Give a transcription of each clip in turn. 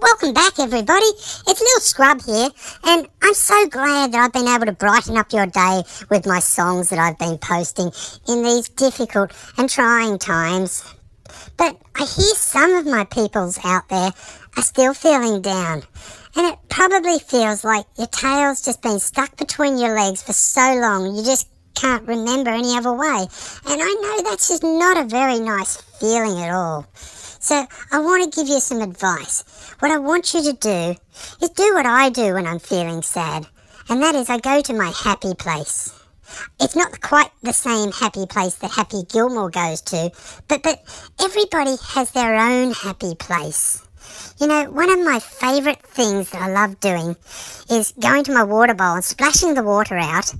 Welcome back, everybody. It's Little Scrub here, and I'm so glad that I've been able to brighten up your day with my songs that I've been posting in these difficult and trying times. But I hear some of my peoples out there are still feeling down, and it probably feels like your tail's just been stuck between your legs for so long you just can't remember any other way. And I know that's just not a very nice feeling at all. So I want to give you some advice. What I want you to do is do what I do when I'm feeling sad, and that is I go to my happy place. It's not quite the same happy place that Happy Gilmore goes to, but but everybody has their own happy place. You know, one of my favourite things that I love doing is going to my water bowl and splashing the water out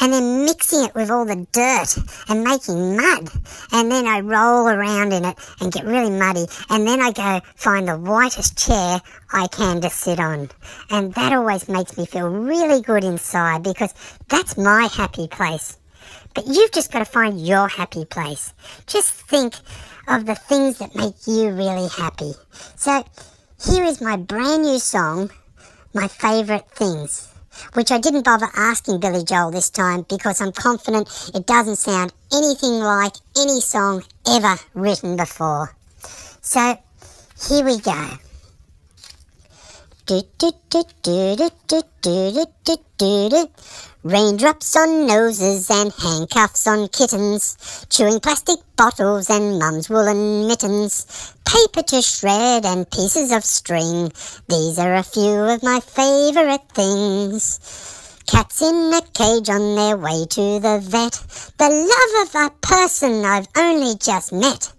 and then mixing it with all the dirt and making mud. And then I roll around in it and get really muddy. And then I go find the whitest chair I can to sit on. And that always makes me feel really good inside because that's my happy place. But you've just got to find your happy place. Just think of the things that make you really happy. So here is my brand new song, My Favourite Things, which I didn't bother asking Billy Joel this time because I'm confident it doesn't sound anything like any song ever written before. So here we go. Raindrops on noses and handcuffs on kittens, chewing plastic bottles and mum's woolen mittens, paper to shred and pieces of string. These are a few of my favourite things. Cats in a cage on their way to the vet. The love of a person I've only just met.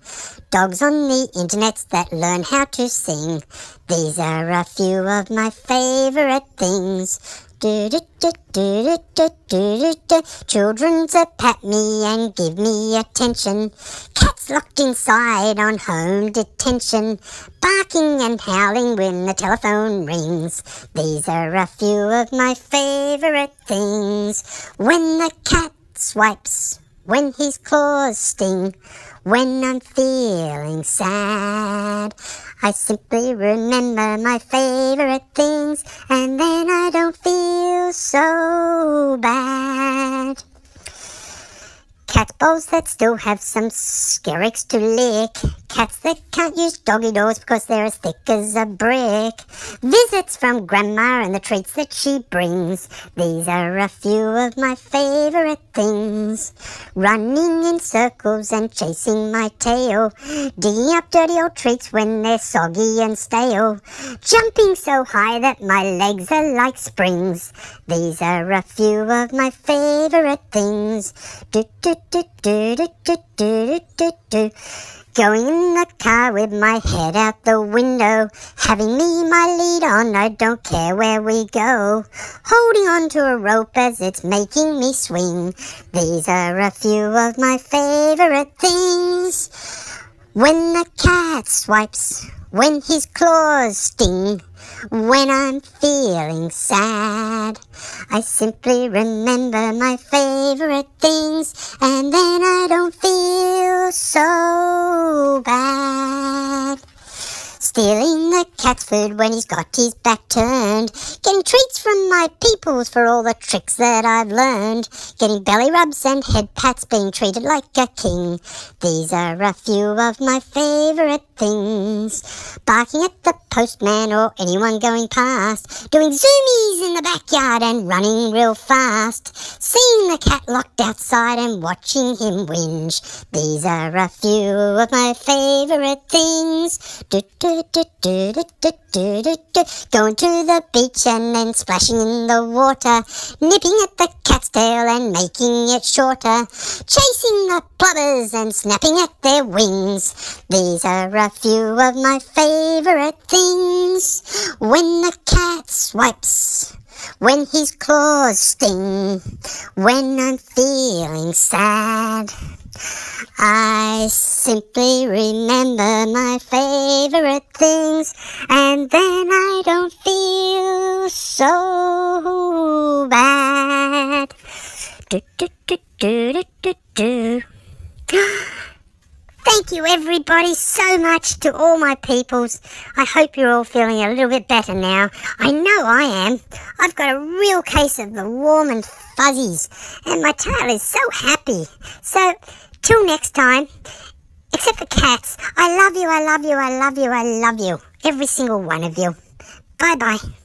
Dogs on the internet that learn how to sing. These are a few of my favourite things. Children to pat me and give me attention. Cats locked inside on home detention. Barking and howling when the telephone rings. These are a few of my favourite things. When the cat swipes, when his claws sting, when I'm feeling sad. I simply remember my favorite things and then I don't feel so bad. Cat balls that still have some skerricks to lick. Cats that can't use doggy doors because they're as thick as a brick. Visits from Grandma and the treats that she brings. These are a few of my favourite things. Running in circles and chasing my tail. Digging up dirty old treats when they're soggy and stale. Jumping so high that my legs are like springs. These are a few of my favourite things. Do, do, do, do, do, do, do, do, do. Going in the car with my head out the window, having me my lead on, I don't care where we go. Holding on to a rope as it's making me swing. These are a few of my favorite things. When the cat swipes, when his claws sting, when I'm feeling sad. I simply remember my favorite things and then I don't feel cat's food when he's got his back turned. Getting treats from my peoples for all the tricks that I've learned. Getting belly rubs and head pats, being treated like a king. These are a few of my favourite things. Barking at the postman or anyone going past. Doing zoomies in the backyard and running real fast. Seeing the cat locked outside and watching him whinge. These are a few of my favourite things. Do, do, do, do, do, do, do, do, do. Going to the beach and then splashing in the water. Nipping at the cat's tail and making it shorter. Chasing the plovers and snapping at their wings. These are a few of my favourite things. When the cat swipes when his claws sting, when I'm feeling sad. I simply remember my favorite things, and then I don't feel so bad. Do, do. Thank you, everybody, so much to all my peoples. I hope you're all feeling a little bit better now. I know I am. I've got a real case of the warm and fuzzies, and my tail is so happy. So, till next time, except for cats, I love you, I love you, I love you, I love you. Every single one of you. Bye bye.